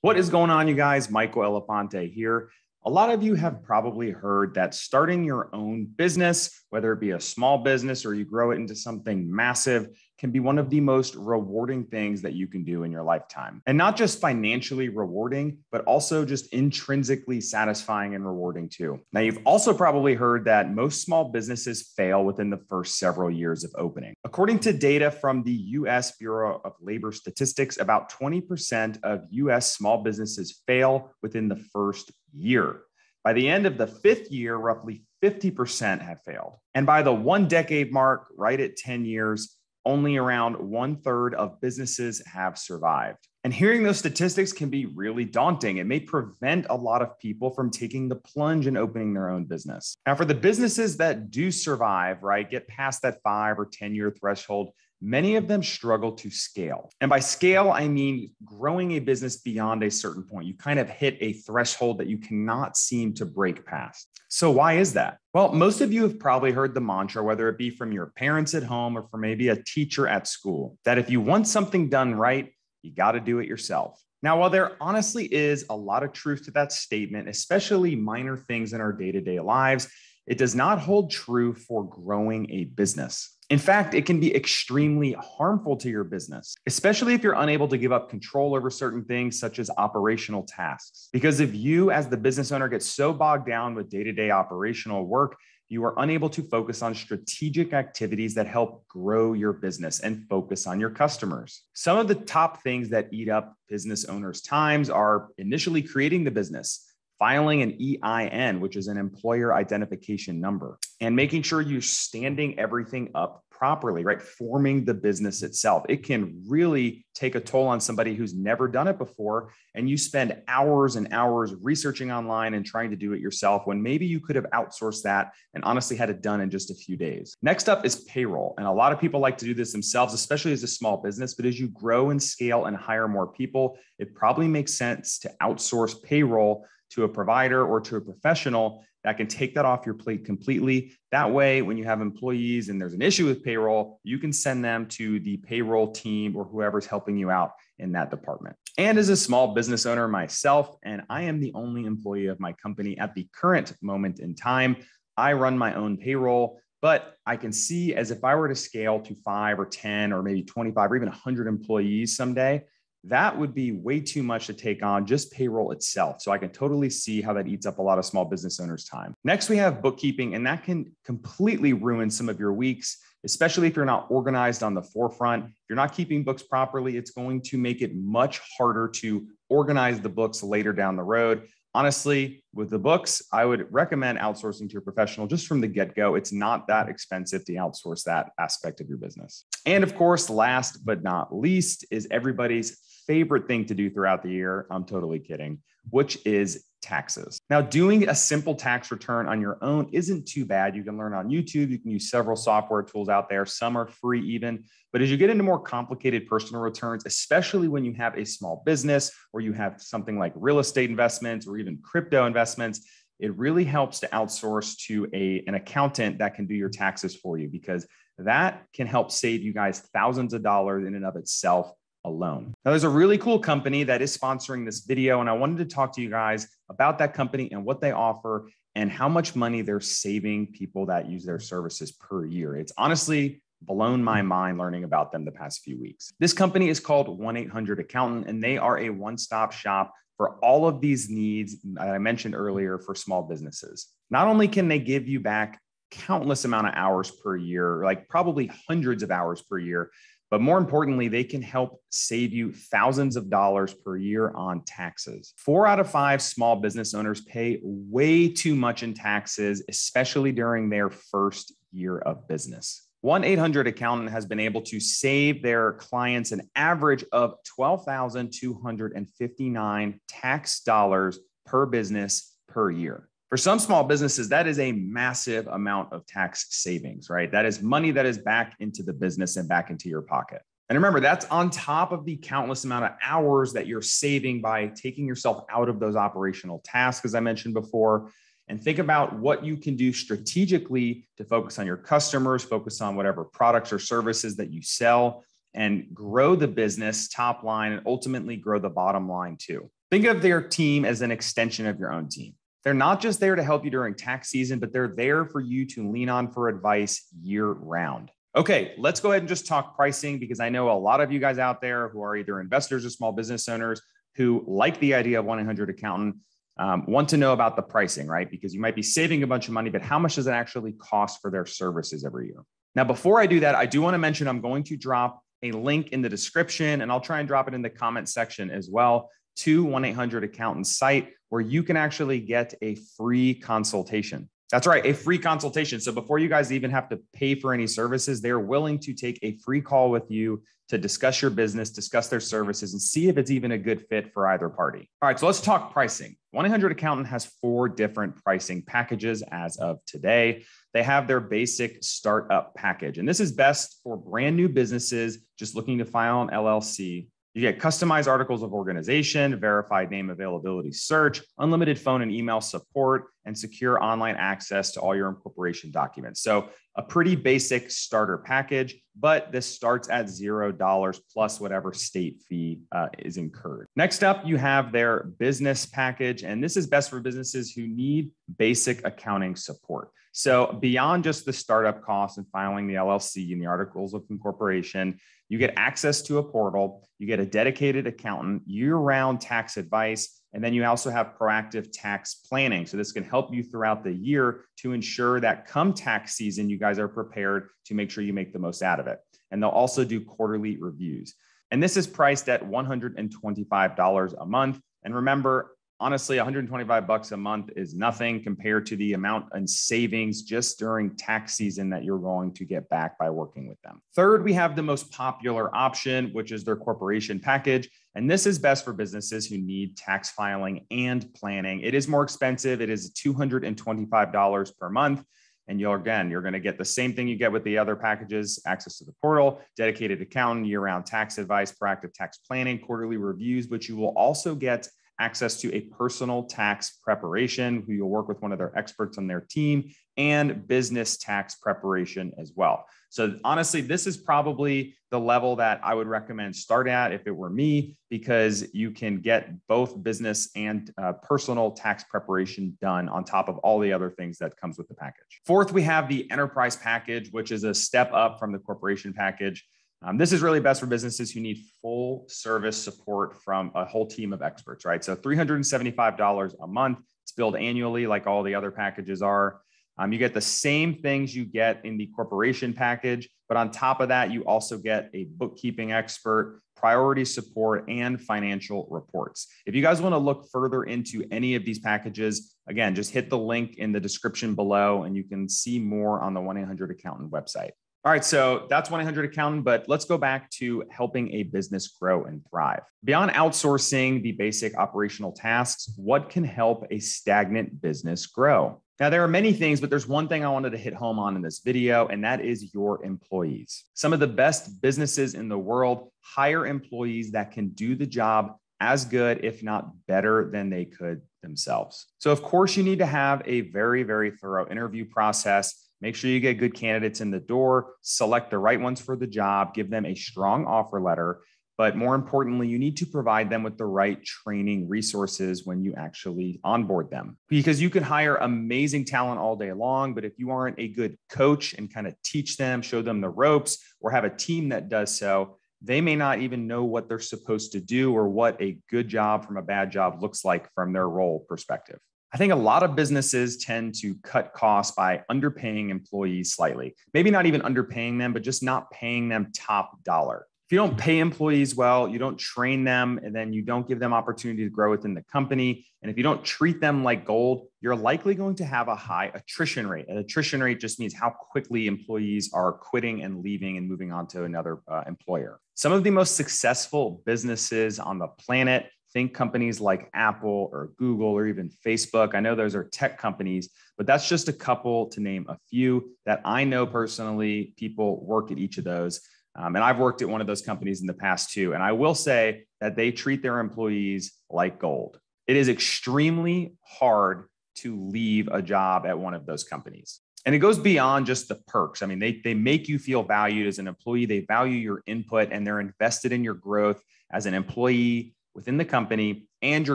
What is going on, you guys? Michael Elefante here. A lot of you have probably heard that starting your own business, whether it be a small business or you grow it into something massive, can be one of the most rewarding things that you can do in your lifetime. And not just financially rewarding, but also just intrinsically satisfying and rewarding too. Now, you've also probably heard that most small businesses fail within the first several years of opening. According to data from the US Bureau of Labor Statistics, about 20% of US small businesses fail within the first year. By the end of the fifth year, roughly 50% have failed. And by the one decade mark, right at 10 years, only around one third of businesses have survived. And hearing those statistics can be really daunting. It may prevent a lot of people from taking the plunge and opening their own business. Now, for the businesses that do survive, right, get past that five or 10 year threshold, many of them struggle to scale. And by scale, I mean growing a business beyond a certain point. You kind of hit a threshold that you cannot seem to break past. So, why is that? Well, most of you have probably heard the mantra, whether it be from your parents at home or from maybe a teacher at school, that if you want something done right, you got to do it yourself. Now, while there honestly is a lot of truth to that statement, especially minor things in our day to day lives, it does not hold true for growing a business. In fact, it can be extremely harmful to your business, especially if you're unable to give up control over certain things such as operational tasks. Because if you, as the business owner, get so bogged down with day to day operational work, you are unable to focus on strategic activities that help grow your business and focus on your customers. Some of the top things that eat up business owners' times are initially creating the business, filing an EIN, which is an employer identification number, and making sure you're standing everything up properly, right? Forming the business itself. It can really take a toll on somebody who's never done it before. And you spend hours and hours researching online and trying to do it yourself when maybe you could have outsourced that and honestly had it done in just a few days. Next up is payroll. And a lot of people like to do this themselves, especially as a small business. But as you grow and scale and hire more people, it probably makes sense to outsource payroll to a provider or to a professional that can take that off your plate completely. That way, when you have employees and there's an issue with payroll, you can send them to the payroll team or whoever's helping you out in that department. And as a small business owner myself, and I am the only employee of my company at the current moment in time, I run my own payroll. But I can see as if I were to scale to five or 10 or maybe 25 or even 100 employees someday, that would be way too much to take on just payroll itself. So I can totally see how that eats up a lot of small business owners' time. Next, we have bookkeeping, and that can completely ruin some of your weeks, especially if you're not organized on the forefront. If you're not keeping books properly, it's going to make it much harder to organize the books later down the road. Honestly, with the books, I would recommend outsourcing to a professional just from the get go. It's not that expensive to outsource that aspect of your business. And of course, last but not least, is everybody's favorite thing to do throughout the year. I'm totally kidding, which is taxes. Now, doing a simple tax return on your own isn't too bad. You can learn on YouTube, you can use several software tools out there, some are free even. But as you get into more complicated personal returns, especially when you have a small business or you have something like real estate investments or even crypto investments, it really helps to outsource to a, an accountant that can do your taxes for you because that can help save you guys thousands of dollars in and of itself alone. Now, there's a really cool company that is sponsoring this video, and I wanted to talk to you guys about that company and what they offer and how much money they're saving people that use their services per year. It's honestly blown my mind learning about them the past few weeks. This company is called 1 800 Accountant, and they are a one stop shop for all of these needs that I mentioned earlier for small businesses. Not only can they give you back countless amount of hours per year, like probably hundreds of hours per year, but more importantly, they can help save you thousands of dollars per year on taxes. Four out of five small business owners pay way too much in taxes, especially during their first year of business. 1 800 Accountant has been able to save their clients an average of 12,259 tax dollars per business per year. For some small businesses, that is a massive amount of tax savings, right? That is money that is back into the business and back into your pocket. And remember, that's on top of the countless amount of hours that you're saving by taking yourself out of those operational tasks, as I mentioned before. And think about what you can do strategically to focus on your customers, focus on whatever products or services that you sell, and grow the business top line and ultimately grow the bottom line too. Think of their team as an extension of your own team. They're not just there to help you during tax season, but they're there for you to lean on for advice year round. Okay, let's go ahead and just talk pricing because I know a lot of you guys out there who are either investors or small business owners who like the idea of 1 800 accountant um, want to know about the pricing, right? Because you might be saving a bunch of money, but how much does it actually cost for their services every year? Now, before I do that, I do want to mention I'm going to drop a link in the description and I'll try and drop it in the comment section as well to 1 800 accountant site where you can actually get a free consultation. That's right, a free consultation. So before you guys even have to pay for any services, they're willing to take a free call with you to discuss your business, discuss their services, and see if it's even a good fit for either party. All right, so let's talk pricing. 1 800 Accountant has four different pricing packages as of today. They have their basic startup package, and this is best for brand new businesses just looking to file an LLC you get customized articles of organization, verified name availability search, unlimited phone and email support, and secure online access to all your incorporation documents. So, a pretty basic starter package, but this starts at $0 plus whatever state fee uh, is incurred. Next up, you have their business package, and this is best for businesses who need basic accounting support. So, beyond just the startup costs and filing the LLC and the articles of incorporation, you get access to a portal, you get a dedicated accountant, year round tax advice, and then you also have proactive tax planning. So, this can help you throughout the year to ensure that come tax season, you guys are prepared to make sure you make the most out of it. And they'll also do quarterly reviews. And this is priced at $125 a month. And remember, honestly 125 bucks a month is nothing compared to the amount and savings just during tax season that you're going to get back by working with them. Third we have the most popular option which is their corporation package. And this is best for businesses who need tax filing and planning. It is more expensive. It is $225 per month. And you'll again you're going to get the same thing you get with the other packages access to the portal dedicated accountant year-round tax advice proactive tax planning quarterly reviews but you will also get access to a personal tax preparation, who you'll work with one of their experts on their team, and business tax preparation as well. So, honestly, this is probably the level that I would recommend start at if it were me, because you can get both business and uh, personal tax preparation done on top of all the other things that comes with the package. Fourth, we have the enterprise package, which is a step up from the corporation package. Um, this is really best for businesses who need full service support from a whole team of experts, right? So $375 a month. It's billed annually, like all the other packages are. Um, you get the same things you get in the corporation package, but on top of that, you also get a bookkeeping expert, priority support, and financial reports. If you guys want to look further into any of these packages, again, just hit the link in the description below and you can see more on the 1 800 Accountant website. All right, so that's 1 800 Accountant, but let's go back to helping a business grow and thrive. Beyond outsourcing the basic operational tasks, what can help a stagnant business grow? Now, there are many things, but there's one thing I wanted to hit home on in this video, and that is your employees. Some of the best businesses in the world hire employees that can do the job as good, if not better, than they could themselves. So, of course, you need to have a very, very thorough interview process Make sure you get good candidates in the door, select the right ones for the job, give them a strong offer letter. But more importantly, you need to provide them with the right training resources when you actually onboard them. Because you can hire amazing talent all day long, but if you aren't a good coach and kind of teach them, show them the ropes, or have a team that does so, they may not even know what they're supposed to do or what a good job from a bad job looks like from their role perspective. I think a lot of businesses tend to cut costs by underpaying employees slightly. Maybe not even underpaying them, but just not paying them top dollar. If you don't pay employees well, you don't train them, and then you don't give them opportunity to grow within the company, and if you don't treat them like gold, you're likely going to have a high attrition rate. An attrition rate just means how quickly employees are quitting and leaving and moving on to another uh, employer. Some of the most successful businesses on the planet Think companies like Apple or Google or even Facebook. I know those are tech companies, but that's just a couple to name a few that I know personally. People work at each of those. Um, and I've worked at one of those companies in the past too. And I will say that they treat their employees like gold. It is extremely hard to leave a job at one of those companies. And it goes beyond just the perks. I mean, they, they make you feel valued as an employee, they value your input, and they're invested in your growth as an employee within the company and your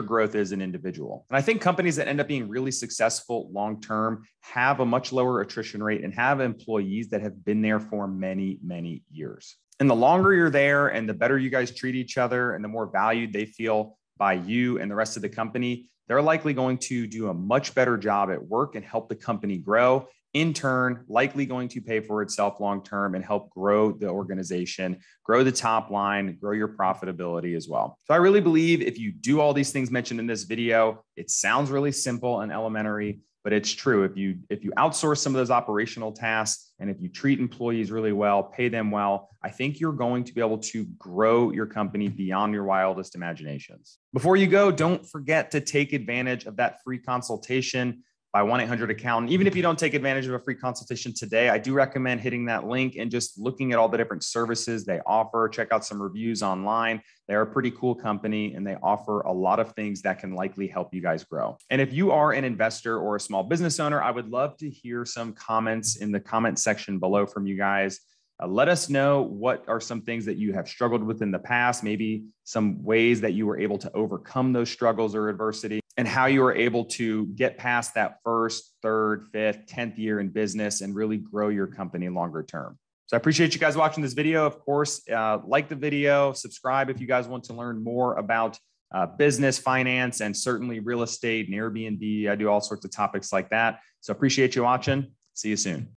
growth as an individual. And I think companies that end up being really successful long term have a much lower attrition rate and have employees that have been there for many, many years. And the longer you're there and the better you guys treat each other and the more valued they feel by you and the rest of the company, they're likely going to do a much better job at work and help the company grow in turn, likely going to pay for itself long term and help grow the organization, grow the top line, grow your profitability as well. So I really believe if you do all these things mentioned in this video, it sounds really simple and elementary, but it's true. If you if you outsource some of those operational tasks and if you treat employees really well, pay them well, I think you're going to be able to grow your company beyond your wildest imaginations. Before you go, don't forget to take advantage of that free consultation by 1 800 accountant. Even if you don't take advantage of a free consultation today, I do recommend hitting that link and just looking at all the different services they offer. Check out some reviews online. They're a pretty cool company and they offer a lot of things that can likely help you guys grow. And if you are an investor or a small business owner, I would love to hear some comments in the comment section below from you guys. Uh, let us know what are some things that you have struggled with in the past, maybe some ways that you were able to overcome those struggles or adversity and how you were able to get past that first, third, fifth, 10th year in business and really grow your company longer term. So I appreciate you guys watching this video. Of course, uh, like the video, subscribe if you guys want to learn more about uh, business, finance, and certainly real estate and Airbnb. I do all sorts of topics like that. So appreciate you watching. See you soon.